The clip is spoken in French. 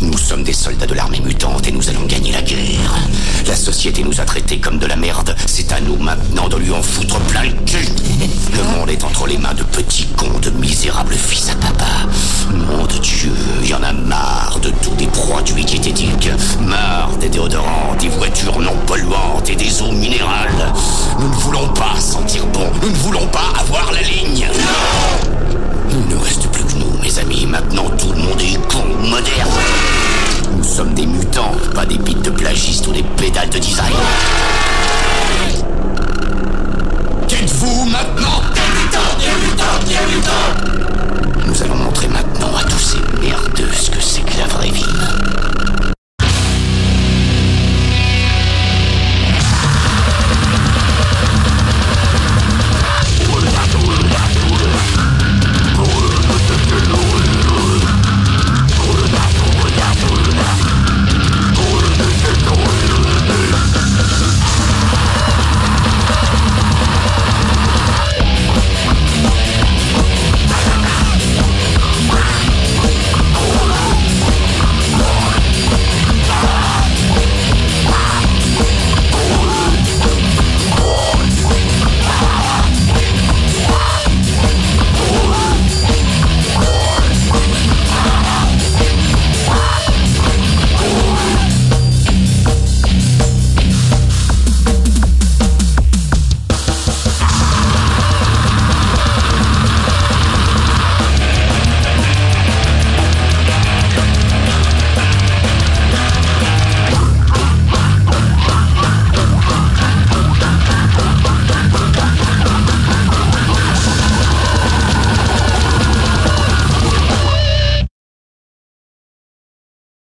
Nous sommes des soldats de l'armée mutante et nous allons gagner la guerre. La société nous a traités comme de la merde. C'est à nous maintenant de lui en foutre plein le cul. Le monde est entre les mains de petits cons, de misérables fils à papa. Mon de Dieu, il y en a marre de tous des produits diététiques. Marre des déodorants, des voitures non polluantes et des eaux minérales. Nous ne voulons pas sentir bon. Nous ne voulons pas avoir la ligne. Pas des bites de plagistes ou des pédales de design.